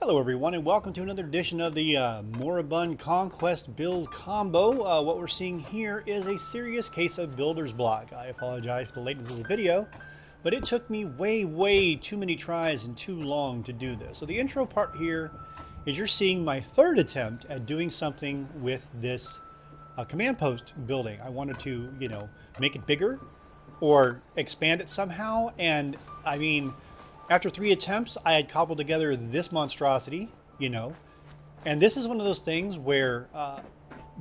Hello everyone and welcome to another edition of the uh, Moribund Conquest build combo. Uh, what we're seeing here is a serious case of builder's block. I apologize for the lateness of the video, but it took me way, way too many tries and too long to do this. So the intro part here is you're seeing my third attempt at doing something with this uh, command post building. I wanted to, you know, make it bigger or expand it somehow. And I mean, after three attempts, I had cobbled together this monstrosity, you know. And this is one of those things where uh,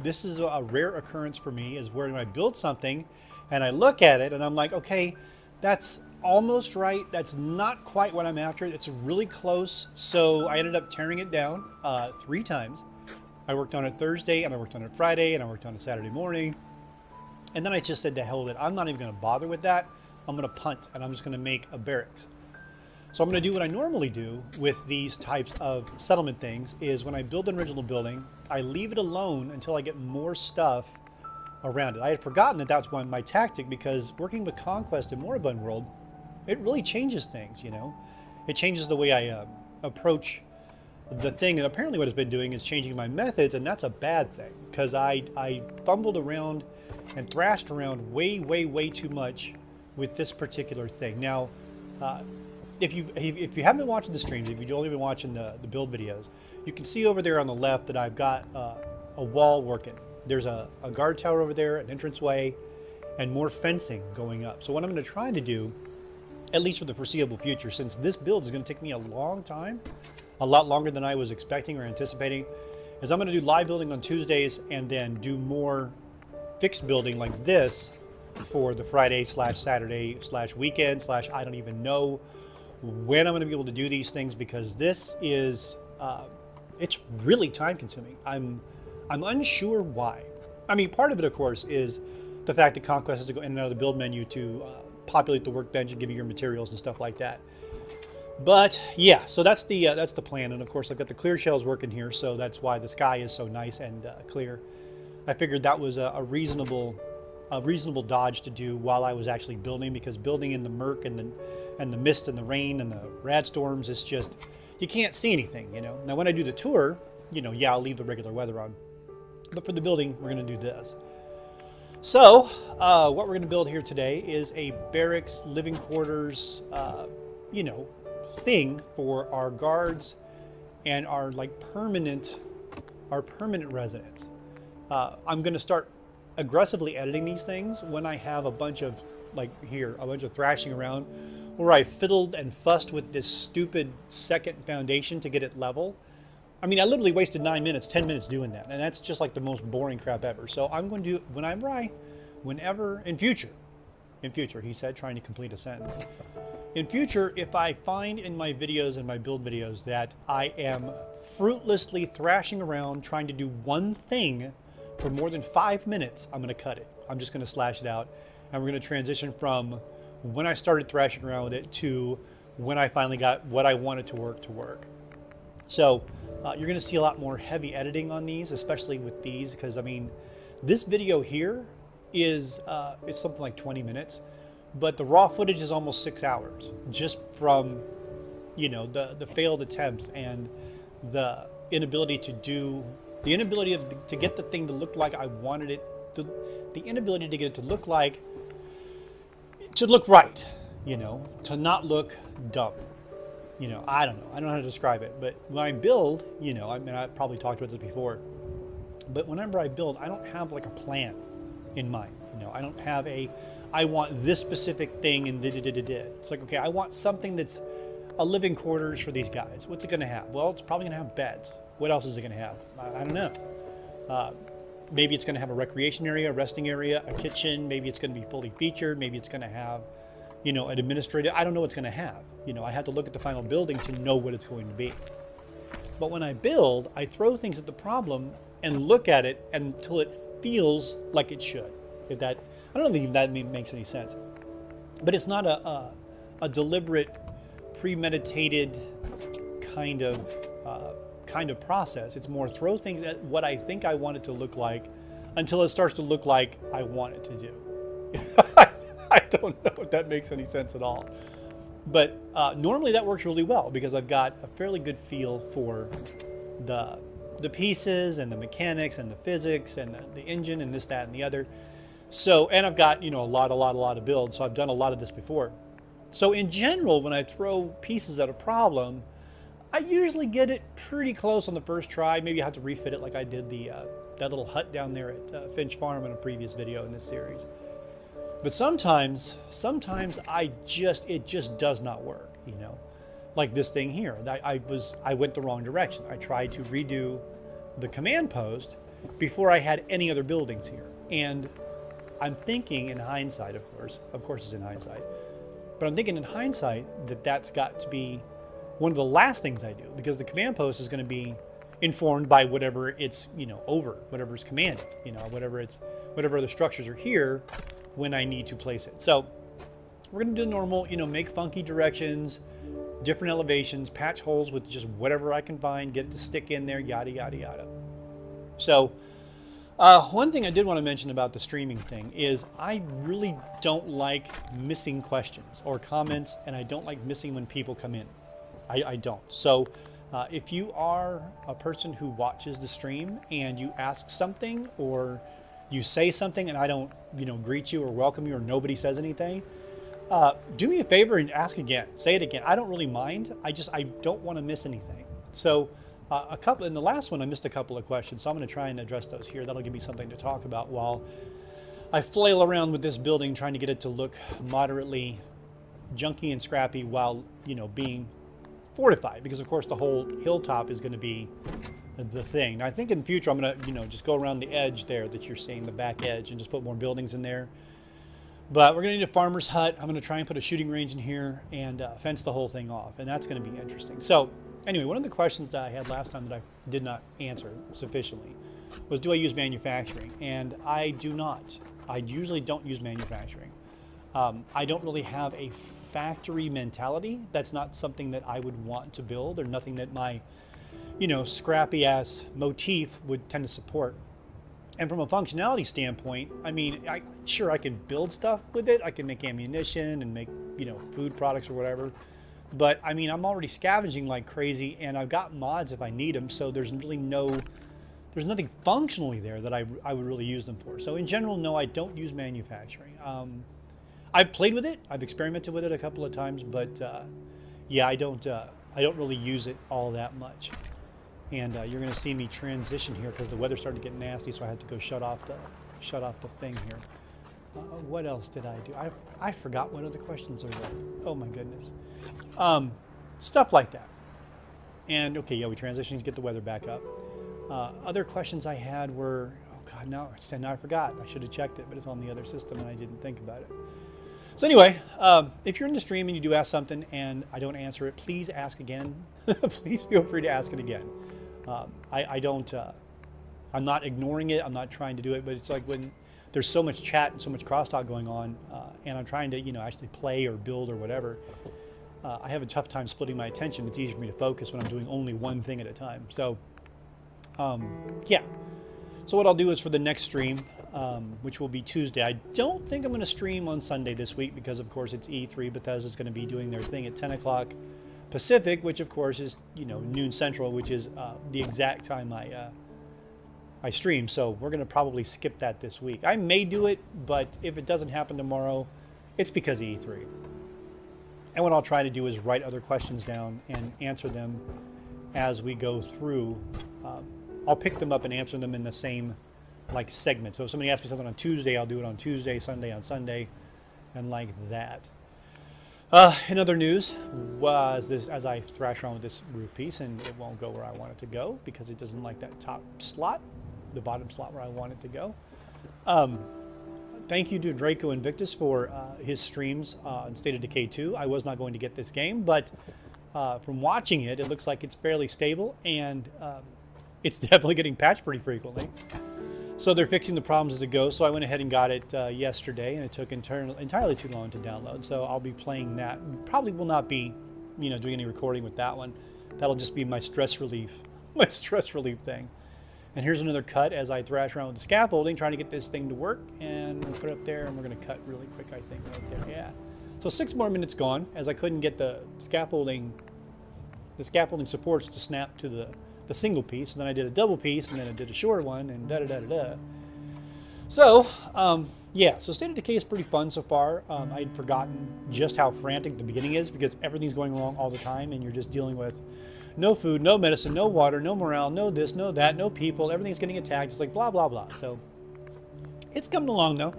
this is a rare occurrence for me, is where I build something and I look at it and I'm like, okay, that's almost right. That's not quite what I'm after. It's really close. So I ended up tearing it down uh, three times. I worked on it Thursday and I worked on it Friday and I worked on it Saturday morning. And then I just said to hell with it. I'm not even going to bother with that. I'm going to punt and I'm just going to make a barracks. So I'm going to do what I normally do with these types of settlement things is when I build an original building, I leave it alone until I get more stuff around it. I had forgotten that that's one my tactic because working with Conquest in Moribund World, it really changes things, you know. It changes the way I uh, approach the thing. And apparently what it's been doing is changing my methods, and that's a bad thing because I, I fumbled around and thrashed around way, way, way too much with this particular thing. Now, uh, if you if you haven't been watching the streams, if you've only been watching the, the build videos, you can see over there on the left that I've got uh, a wall working. There's a, a guard tower over there, an entranceway, and more fencing going up. So what I'm going to try to do, at least for the foreseeable future, since this build is going to take me a long time, a lot longer than I was expecting or anticipating, is I'm going to do live building on Tuesdays and then do more fixed building like this for the Friday slash Saturday slash weekend slash I don't even know when I'm going to be able to do these things because this is uh, it's really time consuming. I'm I'm unsure why. I mean, part of it, of course, is the fact that Conquest has to go in and out of the build menu to uh, populate the workbench and give you your materials and stuff like that. But yeah, so that's the uh, that's the plan, and of course I've got the clear shells working here, so that's why the sky is so nice and uh, clear. I figured that was a, a reasonable a reasonable dodge to do while I was actually building because building in the murk and the and the mist and the rain and the rad storms is just you can't see anything you know? Now when I do the tour you know yeah I'll leave the regular weather on but for the building we're gonna do this. So uh, what we're gonna build here today is a barracks living quarters uh, you know thing for our guards and our like permanent our permanent residents. Uh, I'm gonna start aggressively editing these things when I have a bunch of, like here, a bunch of thrashing around, where I fiddled and fussed with this stupid second foundation to get it level. I mean, I literally wasted nine minutes, 10 minutes doing that. And that's just like the most boring crap ever. So I'm going to do, whenever I, whenever, in future, in future, he said, trying to complete a sentence. In future, if I find in my videos and my build videos that I am fruitlessly thrashing around trying to do one thing for more than five minutes, I'm going to cut it. I'm just going to slash it out. And we're going to transition from when I started thrashing around with it to when I finally got what I wanted to work to work. So uh, you're going to see a lot more heavy editing on these, especially with these, because I mean, this video here is uh, it's something like 20 minutes, but the raw footage is almost six hours just from, you know, the, the failed attempts and the inability to do the inability of, to get the thing to look like I wanted it, to, the inability to get it to look like, to look right, you know, to not look dumb. You know, I don't know. I don't know how to describe it. But when I build, you know, I mean, I probably talked about this before, but whenever I build, I don't have like a plan in mind. You know, I don't have a, I want this specific thing and da da da da. It's like, okay, I want something that's a living quarters for these guys. What's it going to have? Well, it's probably going to have beds. What else is it going to have? I, I don't know. Uh, maybe it's going to have a recreation area, a resting area, a kitchen. Maybe it's going to be fully featured. Maybe it's going to have, you know, an administrative. I don't know what's going to have. You know, I have to look at the final building to know what it's going to be. But when I build, I throw things at the problem and look at it until it feels like it should. If that, I don't think that makes any sense. But it's not a, a, a deliberate, premeditated kind of kind of process. It's more throw things at what I think I want it to look like until it starts to look like I want it to do. I don't know if that makes any sense at all. But uh, normally that works really well because I've got a fairly good feel for the the pieces and the mechanics and the physics and the, the engine and this, that, and the other. So, and I've got, you know, a lot, a lot, a lot of builds. So I've done a lot of this before. So in general, when I throw pieces at a problem, I usually get it pretty close on the first try. Maybe I have to refit it like I did the uh, that little hut down there at uh, Finch Farm in a previous video in this series. But sometimes, sometimes I just, it just does not work, you know? Like this thing here. I, I was, I went the wrong direction. I tried to redo the command post before I had any other buildings here. And I'm thinking in hindsight, of course, of course it's in hindsight, but I'm thinking in hindsight that that's got to be one of the last things I do because the command post is going to be informed by whatever it's, you know, over, whatever's commanded, you know, whatever it's, whatever the structures are here when I need to place it. So we're going to do normal, you know, make funky directions, different elevations, patch holes with just whatever I can find, get it to stick in there, yada, yada, yada. So uh, one thing I did want to mention about the streaming thing is I really don't like missing questions or comments, and I don't like missing when people come in. I, I don't. So uh, if you are a person who watches the stream and you ask something or you say something and I don't, you know, greet you or welcome you or nobody says anything, uh, do me a favor and ask again. Say it again. I don't really mind. I just I don't want to miss anything. So uh, a couple in the last one I missed a couple of questions, so I'm going to try and address those here. That'll give me something to talk about while I flail around with this building trying to get it to look moderately junky and scrappy while you know being fortified because of course the whole hilltop is going to be the thing. Now, I think in future I'm going to, you know, just go around the edge there that you're seeing, the back edge, and just put more buildings in there. But we're going to need a farmer's hut. I'm going to try and put a shooting range in here and uh, fence the whole thing off, and that's going to be interesting. So anyway, one of the questions that I had last time that I did not answer sufficiently was do I use manufacturing? And I do not. I usually don't use manufacturing. Um, I don't really have a factory mentality. That's not something that I would want to build or nothing that my you know, scrappy ass motif would tend to support. And from a functionality standpoint, I mean, I, sure, I can build stuff with it. I can make ammunition and make, you know, food products or whatever. But I mean, I'm already scavenging like crazy and I've got mods if I need them. So there's really no, there's nothing functionally there that I, I would really use them for. So in general, no, I don't use manufacturing. Um, I've played with it. I've experimented with it a couple of times, but uh, yeah, I don't, uh, I don't really use it all that much. And uh, you're going to see me transition here because the weather started to get nasty, so I had to go shut off the shut off the thing here. Uh, what else did I do? I, I forgot what other questions there. Oh my goodness. Um, stuff like that. And okay, yeah, we transitioned to get the weather back up. Uh, other questions I had were, oh God, now, now I forgot. I should have checked it, but it's on the other system and I didn't think about it. So anyway, um, if you're in the stream and you do ask something and I don't answer it, please ask again. please feel free to ask it again. Um, I, I, don't, uh, I'm not ignoring it. I'm not trying to do it, but it's like when there's so much chat and so much crosstalk going on, uh, and I'm trying to, you know, actually play or build or whatever. Uh, I have a tough time splitting my attention. It's easier for me to focus when I'm doing only one thing at a time. So, um, yeah. So what I'll do is for the next stream, um, which will be Tuesday. I don't think I'm going to stream on Sunday this week because, of course, it's E3. Bethesda's going to be doing their thing at 10 o'clock Pacific, which of course is you know noon Central, which is uh, the exact time I uh, I stream. So we're gonna probably skip that this week. I may do it, but if it doesn't happen tomorrow, it's because of E3. And what I'll try to do is write other questions down and answer them as we go through. Um, I'll pick them up and answer them in the same like segment. So if somebody asks me something on Tuesday, I'll do it on Tuesday, Sunday on Sunday, and like that. Uh, in other news, was this as I thrash around with this roof piece and it won't go where I want it to go because it doesn't like that top slot, the bottom slot where I want it to go. Um, thank you to Draco Invictus for uh, his streams uh, on State of Decay 2. I was not going to get this game, but uh, from watching it, it looks like it's fairly stable and um, it's definitely getting patched pretty frequently. So they're fixing the problems as it goes. So I went ahead and got it uh, yesterday, and it took entirely too long to download. So I'll be playing that. Probably will not be, you know, doing any recording with that one. That'll just be my stress relief, my stress relief thing. And here's another cut as I thrash around with the scaffolding, trying to get this thing to work. And we'll put it up there, and we're going to cut really quick, I think, right there. Yeah. So six more minutes gone as I couldn't get the scaffolding, the scaffolding supports to snap to the, the single piece. And then I did a double piece and then I did a short one and da da da da da. So, um, yeah, so State of Decay is pretty fun so far. Um, I'd forgotten just how frantic the beginning is because everything's going along all the time and you're just dealing with no food, no medicine, no water, no morale, no this, no that, no people. Everything's getting attacked. It's like blah, blah, blah. So it's coming along though.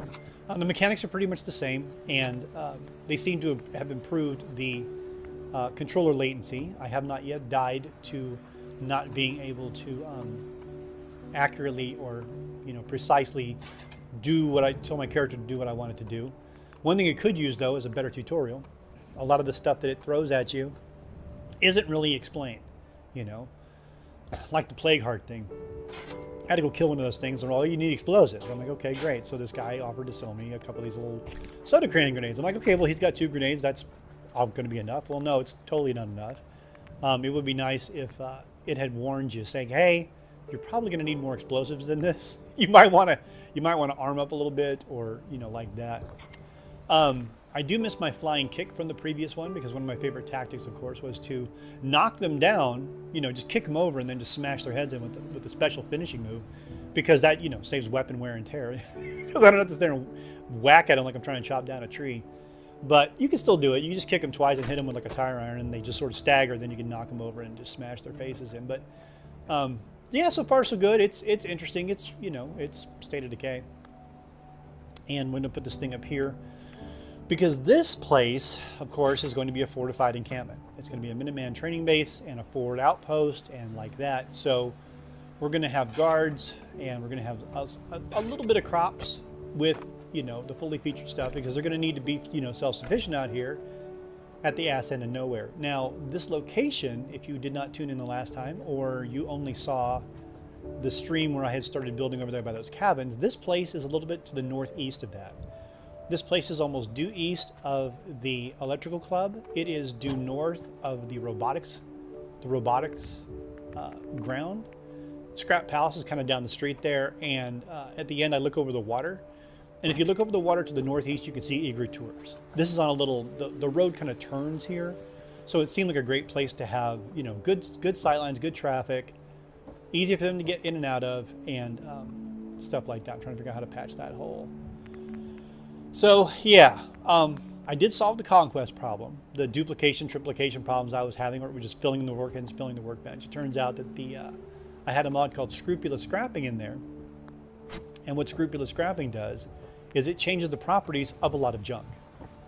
Uh, the mechanics are pretty much the same and um, they seem to have improved the uh, controller latency. I have not yet died to not being able to um, accurately or you know precisely do what I tell my character to do what I want it to do. One thing it could use though is a better tutorial. A lot of the stuff that it throws at you isn't really explained, you know, like the plague heart thing. I had to go kill one of those things, and all you need explosives. I'm like, okay, great. So this guy offered to sell me a couple of these little soda can grenades. I'm like, okay, well he's got two grenades. That's going to be enough. Well, no, it's totally not enough. Um, it would be nice if uh, it had warned you, saying, hey, you're probably going to need more explosives than this. You might want to you might want to arm up a little bit or, you know, like that. Um, I do miss my flying kick from the previous one because one of my favorite tactics, of course, was to knock them down, you know, just kick them over and then just smash their heads in with the, with the special finishing move because that, you know, saves weapon wear and tear. because I don't have to stand and whack at them like I'm trying to chop down a tree. But you can still do it. You just kick them twice and hit them with like a tire iron and they just sort of stagger. Then you can knock them over and just smash their faces in. But um, yeah, so far so good. It's it's interesting. It's you know it's state of decay. And we're gonna put this thing up here because this place, of course, is going to be a fortified encampment. It's going to be a Minuteman training base and a forward outpost and like that. So we're going to have guards and we're going to have a, a little bit of crops with you know the fully featured stuff because they're going to need to be you know self-sufficient out here at the ass end of nowhere. Now, this location, if you did not tune in the last time, or you only saw the stream where I had started building over there by those cabins, this place is a little bit to the northeast of that. This place is almost due east of the electrical club. It is due north of the robotics, the robotics uh, ground. Scrap Palace is kind of down the street there, and uh, at the end I look over the water, and if you look over the water to the northeast, you can see Egret Tours. This is on a little, the, the road kind of turns here. So it seemed like a great place to have, you know, good, good sightlines, good traffic, easy for them to get in and out of, and um, stuff like that. I'm trying to figure out how to patch that hole. So yeah, um, I did solve the conquest problem. The duplication, triplication problems I was having were just filling the workbench, filling the workbench. It turns out that the uh, I had a mod called Scrupulous Scrapping in there. And what Scrupulous Scrapping does is it changes the properties of a lot of junk.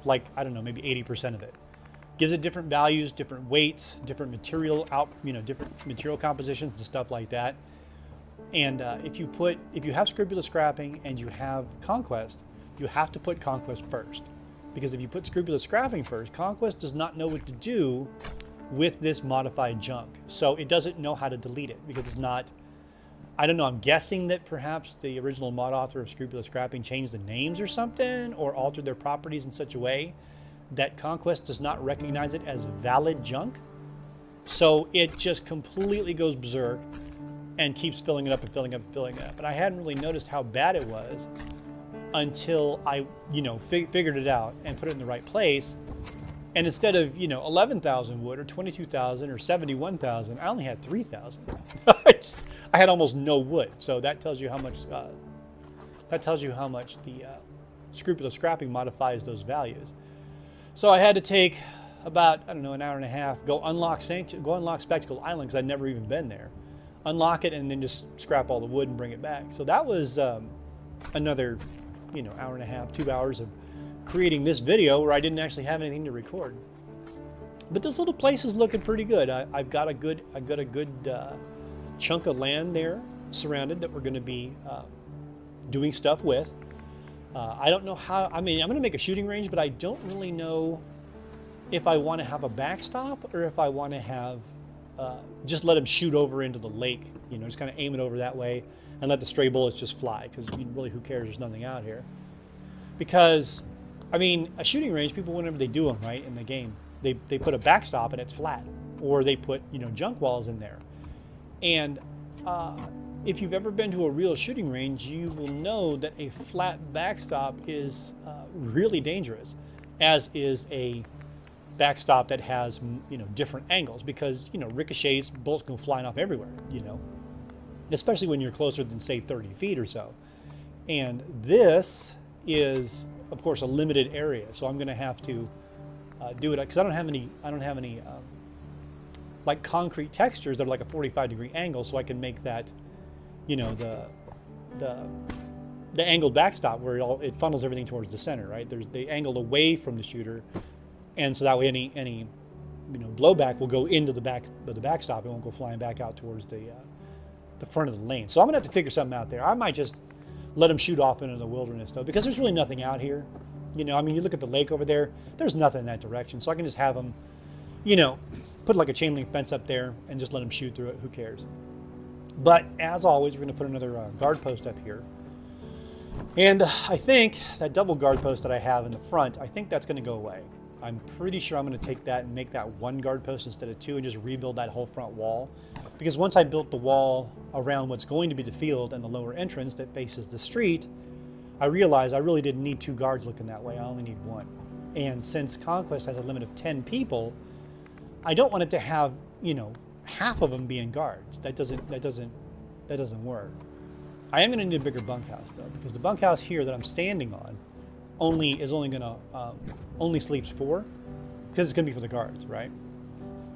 Like, I don't know, maybe 80% of it. Gives it different values, different weights, different material out, you know, different material compositions and stuff like that. And uh, if you put, if you have scrupulous scrapping and you have conquest, you have to put conquest first. Because if you put scrupulous scrapping first, conquest does not know what to do with this modified junk. So it doesn't know how to delete it because it's not I don't know, I'm guessing that perhaps the original mod author of Scrupulous Scrapping changed the names or something, or altered their properties in such a way that Conquest does not recognize it as valid junk. So it just completely goes berserk and keeps filling it up and filling up and filling it up. But I hadn't really noticed how bad it was until I, you know, fig figured it out and put it in the right place and instead of, you know, 11,000 wood or 22,000 or 71,000, I only had 3,000. I, I had almost no wood. So that tells you how much, uh, that tells you how much the uh, scrupulous scrapping modifies those values. So I had to take about, I don't know, an hour and a half, go unlock, go unlock Spectacle Island because I'd never even been there. Unlock it and then just scrap all the wood and bring it back. So that was um, another, you know, hour and a half, two hours of creating this video where I didn't actually have anything to record. But this little place is looking pretty good. I, have got a good, I've got a good uh, chunk of land there surrounded that we're going to be uh, doing stuff with. Uh, I don't know how. I mean, I'm going to make a shooting range, but I don't really know if I want to have a backstop or if I want to have uh, just let them shoot over into the lake. You know, just kind of aim it over that way and let the stray bullets just fly. Because really, who cares? There's nothing out here. Because I mean, a shooting range, people, whenever they do them, right, in the game, they, they put a backstop and it's flat. Or they put, you know, junk walls in there. And uh, if you've ever been to a real shooting range, you will know that a flat backstop is uh, really dangerous. as is a backstop that has you know different angles because you know ricochets bullets go flying off everywhere you know especially when you're closer than say 30 feet or so and this is of course a limited area so I'm gonna have to uh, do it because I don't have any I don't have any um, like concrete textures that are like a 45 degree angle so I can make that you know the the the angled backstop where it, all, it funnels everything towards the center right? There's they angled away from the shooter and so that way any any you know blowback will go into the back of the backstop. It won't go flying back out towards the uh, the front of the lane. So I'm gonna have to figure something out there. I might just let them shoot off into the wilderness though because there's really nothing out here. You know I mean you look at the lake over there there's nothing in that direction. So I can just have them you know put like a chain link fence up there and just let them shoot through it. Who cares? But as always we're going to put another uh, guard post up here. And I think that double guard post that I have in the front I think that's going to go away I'm pretty sure I'm going to take that and make that one guard post instead of two and just rebuild that whole front wall. Because once I built the wall around what's going to be the field and the lower entrance that faces the street, I realized I really didn't need two guards looking that way. I only need one. And since Conquest has a limit of 10 people, I don't want it to have, you know, half of them being guards. That doesn't, that doesn't, that doesn't work. I am going to need a bigger bunkhouse though, because the bunkhouse here that I'm standing on only is only to um, only sleeps four because it's to be for the guards, right?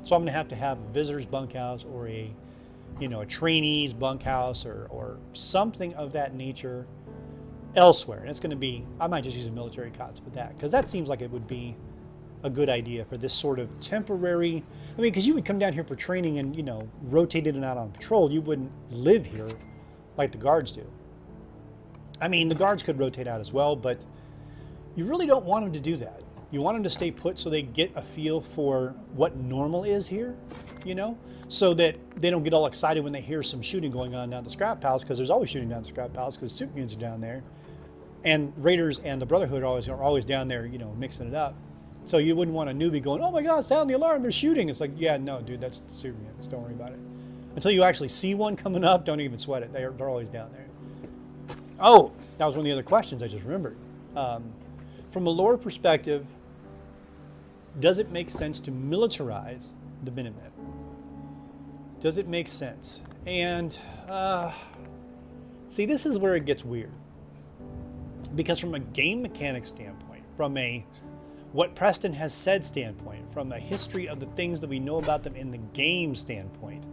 So I'm to have to have a visitor's bunkhouse or a you know a trainee's bunkhouse or or something of that nature elsewhere. And it's to be I might just use a military cots for that because that seems like it would be a good idea for this sort of temporary. I mean, because you would come down here for training and you know rotate in and out on patrol. You wouldn't live here like the guards do. I mean, the guards could rotate out as well, but you really don't want them to do that. You want them to stay put so they get a feel for what normal is here, you know, so that they don't get all excited when they hear some shooting going on down the scrap palace because there's always shooting down the scrap palace because super mutants are down there, and Raiders and the Brotherhood are always are always down there, you know, mixing it up. So you wouldn't want a newbie going, "Oh my God, sound the alarm! They're shooting!" It's like, yeah, no, dude, that's the super mutants. Don't worry about it. Until you actually see one coming up, don't even sweat it. They're, they're always down there. Oh, that was one of the other questions I just remembered. Um, from a lore perspective, does it make sense to militarize the Minutemen? Does it make sense? And uh, see, this is where it gets weird. Because from a game mechanic standpoint, from a what Preston has said standpoint, from a history of the things that we know about them in the game standpoint,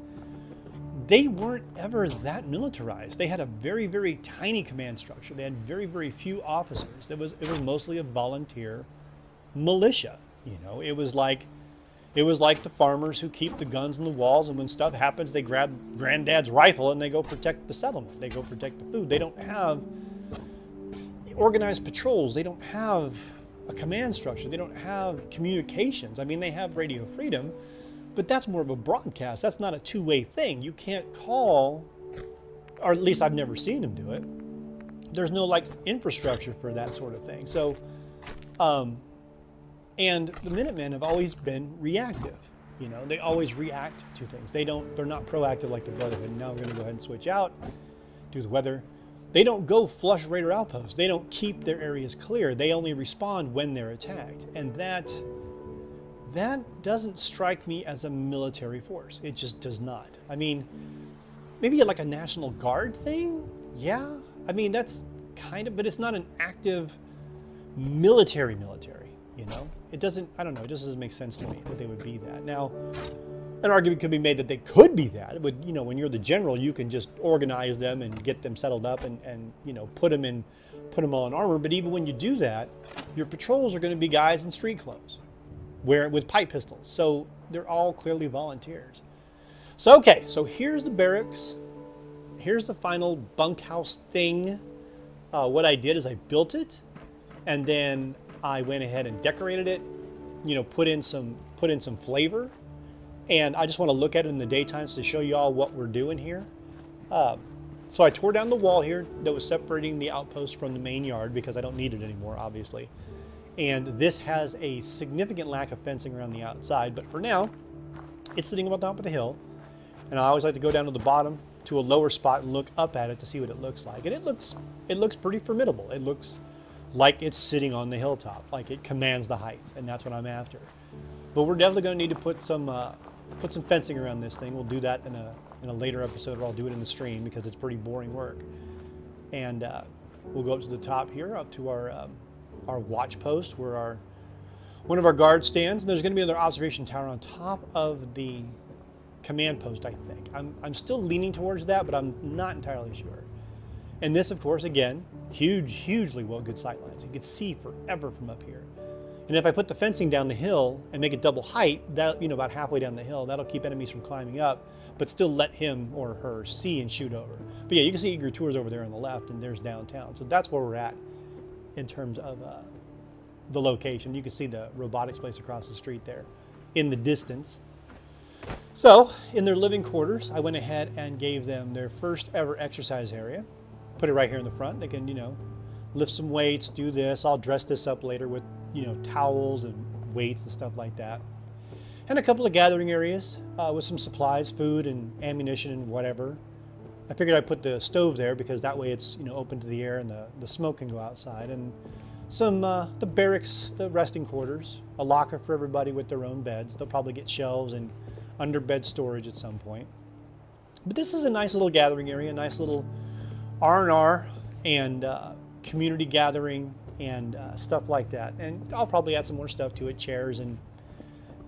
they weren't ever that militarized. They had a very, very tiny command structure. They had very, very few officers. It was it was mostly a volunteer militia. You know, it was like it was like the farmers who keep the guns on the walls, and when stuff happens, they grab granddad's rifle and they go protect the settlement. They go protect the food. They don't have organized patrols. They don't have a command structure. They don't have communications. I mean, they have radio freedom, but that's more of a broadcast. That's not a two-way thing. You can't call, or at least I've never seen them do it. There's no like infrastructure for that sort of thing. So, um, and the Minutemen have always been reactive. You know, they always react to things. They don't. They're not proactive like the Brotherhood. Now we're going to go ahead and switch out, do the weather. They don't go flush raider outposts. They don't keep their areas clear. They only respond when they're attacked, and that that doesn't strike me as a military force. It just does not. I mean, maybe like a National Guard thing? Yeah. I mean, that's kind of, but it's not an active military military, you know? It doesn't, I don't know, it just doesn't make sense to me that they would be that. Now, an argument could be made that they could be that. It would, you know, when you're the general, you can just organize them and get them settled up and, and you know, put them in, put them all in armor. But even when you do that, your patrols are going to be guys in street clothes where with pipe pistols. So they're all clearly volunteers. So okay, so here's the barracks. Here's the final bunkhouse thing. Uh, what I did is I built it, and then I went ahead and decorated it. You know, put in some put in some flavor, and I just want to look at it in the daytimes to show you all what we're doing here. Uh, so I tore down the wall here that was separating the outpost from the main yard because I don't need it anymore, obviously. And this has a significant lack of fencing around the outside, but for now, it's sitting about top of the hill. And I always like to go down to the bottom to a lower spot and look up at it to see what it looks like. And it looks it looks pretty formidable. It looks like it's sitting on the hilltop, like it commands the heights, and that's what I'm after. But we're definitely going to need to put some uh, put some fencing around this thing. We'll do that in a in a later episode, or I'll do it in the stream because it's pretty boring work. And uh, we'll go up to the top here, up to our um, our watch post where our one of our guards stands. And there's going to be another observation tower on top of the command post, I think. I'm, I'm still leaning towards that, but I'm not entirely sure. And this, of course, again, huge, hugely well good sight lines. You can see forever from up here. And if I put the fencing down the hill and make it double height, that you know about halfway down the hill, that'll keep enemies from climbing up, but still let him or her see and shoot over. But yeah, you can see Egret Tours over there on the left, and there's downtown. So that's where we're at in terms of uh, the location. You can see the robotics place across the street there in the distance. So in their living quarters, I went ahead and gave them their first ever exercise area. Put it right here in the front. They can, you know, lift some weights, do this. I'll dress this up later with you know, towels and weights and stuff like that. And a couple of gathering areas uh, with some supplies, food and ammunition and whatever. I figured I'd put the stove there because that way it's you know open to the air and the, the smoke can go outside. And some uh, the barracks, the resting quarters, a locker for everybody with their own beds. They'll probably get shelves and under bed storage at some point. But this is a nice little gathering area, a nice little R&R and uh, community gathering and uh, stuff like that. And I'll probably add some more stuff to it, chairs and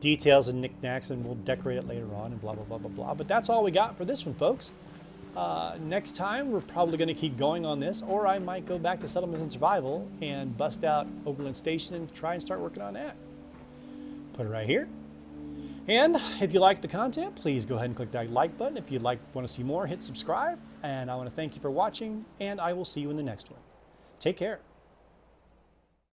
details and knickknacks, and we'll decorate it later on and blah, blah, blah, blah, blah. But that's all we got for this one, folks. Uh, next time, we're probably going to keep going on this, or I might go back to Settlements and Survival and bust out Oberland Station and try and start working on that. Put it right here. And if you like the content, please go ahead and click that like button. If you'd like want to see more, hit subscribe. And I want to thank you for watching, and I will see you in the next one. Take care.